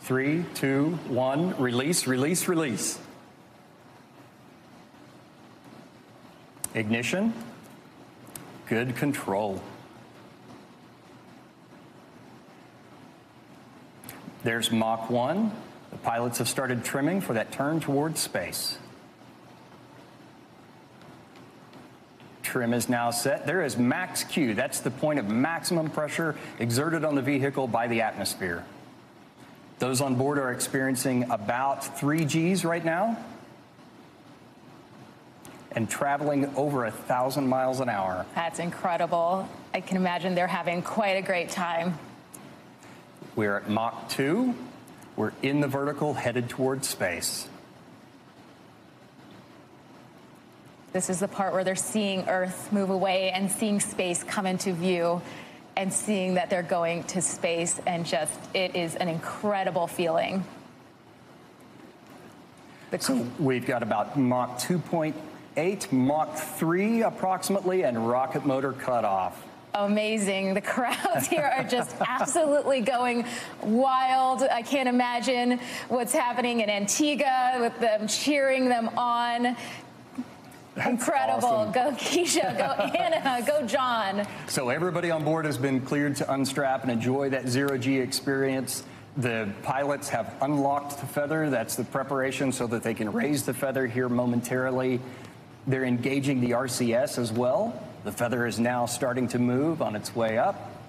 Three, two, one, release, release, release. Ignition. Good control. There's Mach 1. The pilots have started trimming for that turn towards space. Trim is now set. There is max Q. That's the point of maximum pressure exerted on the vehicle by the atmosphere. Those on board are experiencing about 3 Gs right now and traveling over a thousand miles an hour. That's incredible. I can imagine they're having quite a great time. We're at Mach 2. We're in the vertical, headed towards space. This is the part where they're seeing Earth move away and seeing space come into view and seeing that they're going to space and just, it is an incredible feeling. So we've got about Mach 2.8, Mach 3 approximately, and rocket motor cutoff amazing. The crowds here are just absolutely going wild. I can't imagine what's happening in Antigua with them cheering them on. Incredible. Awesome. Go Keisha, go Anna, go Jon. So everybody on board has been cleared to unstrap and enjoy that zero G experience. The pilots have unlocked the feather. That's the preparation so that they can raise the feather here momentarily. They're engaging the RCS as well. The feather is now starting to move on its way up.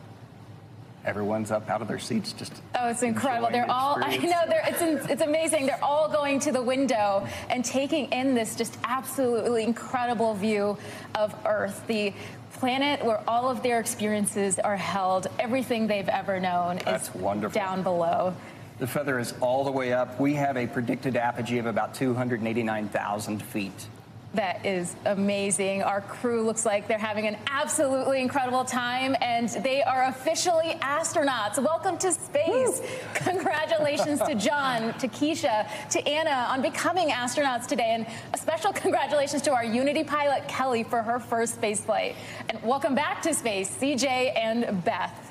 Everyone's up out of their seats just. Oh, it's incredible. They're the all, I know, they're, it's, it's amazing. They're all going to the window and taking in this just absolutely incredible view of Earth. The planet where all of their experiences are held, everything they've ever known That's is wonderful. down below. The feather is all the way up. We have a predicted apogee of about 289,000 feet. That is amazing. Our crew looks like they're having an absolutely incredible time, and they are officially astronauts. Welcome to space. Woo. Congratulations to Jon, to Keisha, to Anna on becoming astronauts today, and a special congratulations to our Unity pilot, Kelly, for her first space flight. And welcome back to space, CJ and Beth.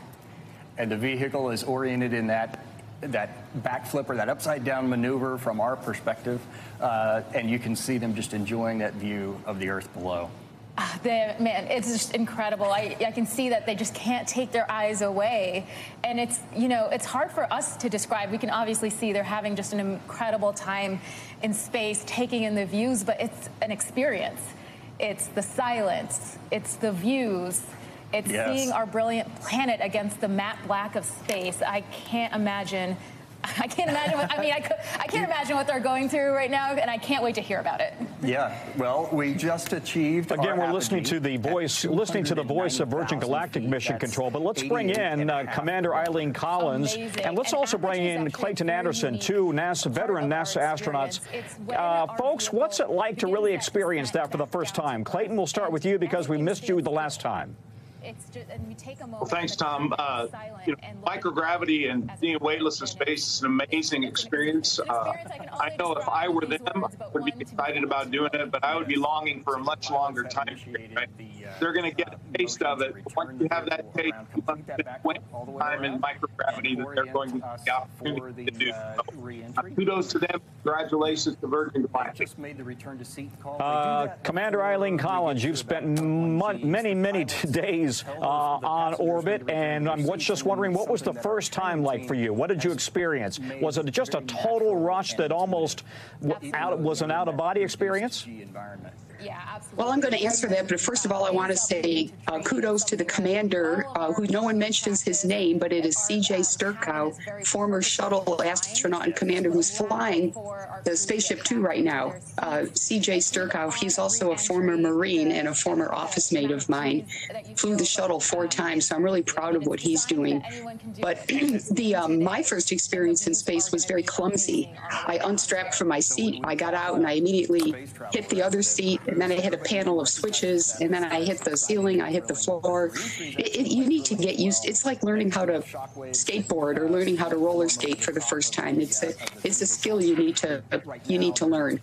And the vehicle is oriented in that that backflip or that upside down maneuver from our perspective, uh, and you can see them just enjoying that view of the earth below. Uh, man, it's just incredible. I, I can see that they just can't take their eyes away. And it's, you know, it's hard for us to describe. We can obviously see they're having just an incredible time in space, taking in the views, but it's an experience. It's the silence, it's the views, it's yes. seeing our brilliant planet against the matte black of space. I can't imagine. I can't imagine. What, I mean, I, could, I can't imagine what they're going through right now, and I can't wait to hear about it. Yeah. Well, we just achieved. Again, we're listening to the voice, listening to the voice of Virgin Galactic feet. Mission Control. But let's bring in uh, Commander Eileen Collins, Amazing. and let's and also bring in Clayton Anderson, two NASA veteran NASA astronauts. Uh, folks, what's it like to really experience that for the first time? Clayton, we'll start with you because we missed you the last time it's just, and we take a moment. Well, thanks, Tom. Uh, you know, microgravity and being weightless in space is an amazing experience. Uh, I know if I were them, I would be excited about doing it, but I would be longing for a much longer time period. Right? They're going to get a taste of it. Once you have that taste, you time in microgravity that they're going to have the opportunity to do. So, uh, kudos to them. Congratulations to Virgin Galactic. Uh, Commander Eileen Collins, you've spent many, many days days uh, on orbit, and I'm just wondering, what was the first time like for you? What did you experience? Was it just a total rush that almost out, was an out-of-body experience? Yeah, absolutely. Well, I'm going to answer that, but first of all, I want to say uh, kudos to the commander, uh, who no one mentions his name, but it is C.J. Sturckow, former shuttle astronaut and commander who's flying the Spaceship Two right now. Uh, C.J. Sturckow, he's also a former Marine and a former office mate of mine. Flew the shuttle four times, so I'm really proud of what he's doing. But the um, my first experience in space was very clumsy. I unstrapped from my seat, I got out, and I immediately hit the other seat and then I hit a panel of switches, and then I hit the ceiling, I hit the floor. It, it, you need to get used. It's like learning how to skateboard or learning how to roller skate for the first time. It's a it's a skill you need to you need to learn.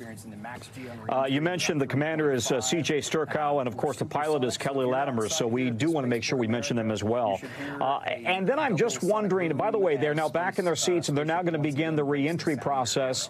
Uh, you mentioned the commander is uh, C.J. Sturckow, and of course the pilot is Kelly Latimer. So we do want to make sure we mention them as well. Uh, and then I'm just wondering. By the way, they're now back in their seats, and they're now going to begin the reentry process.